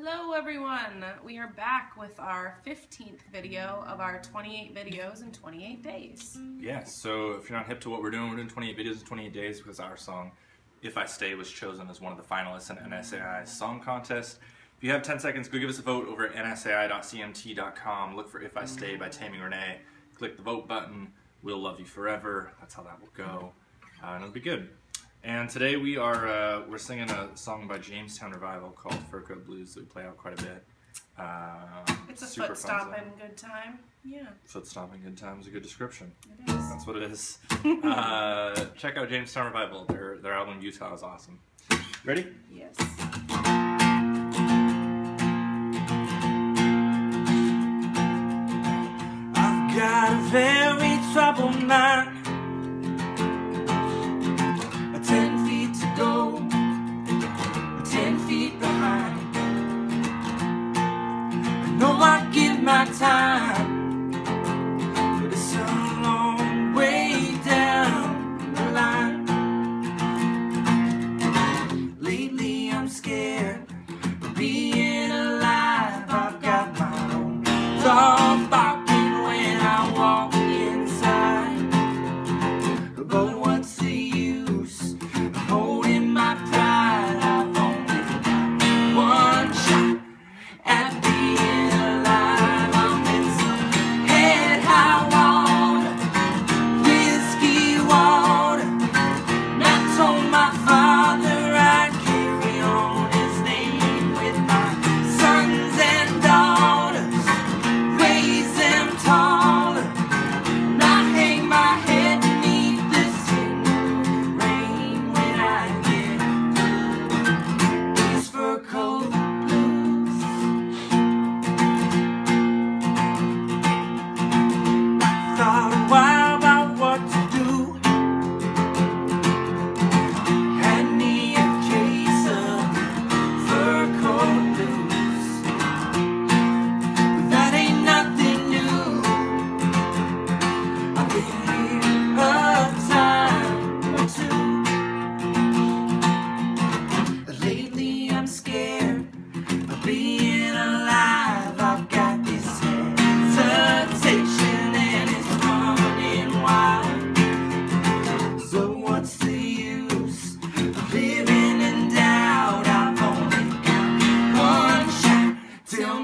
Hello everyone! We are back with our 15th video of our 28 videos in 28 days. Yeah, so if you're not hip to what we're doing, we're doing 28 videos in 28 days because our song If I Stay was chosen as one of the finalists in NSAI Song Contest. If you have 10 seconds, go give us a vote over at nsai.cmt.com. Look for If I Stay by Taming Renee. Click the vote button. We'll love you forever. That's how that will go. Uh, and it'll be good. And today we are uh, we're singing a song by Jamestown Revival called Fur Coat Blues that we play out quite a bit. Uh, It's a super foot stomping good time. Yeah, Foot stomping good time is a good description. it is. That's what it is. uh, check out Jamestown Revival. Their their album Utah is awesome. Ready? Yes.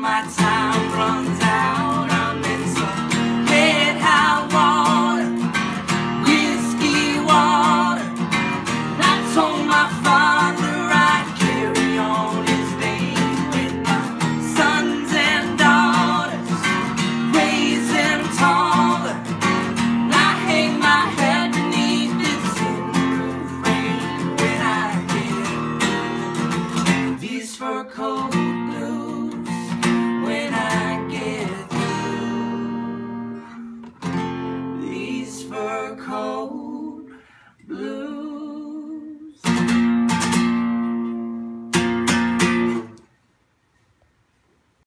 my time runs out, I'm in some head high water, whiskey water. I told my father I'd carry on his name with my sons and daughters, raise them taller. I hang my head beneath this roof when I these fur coats.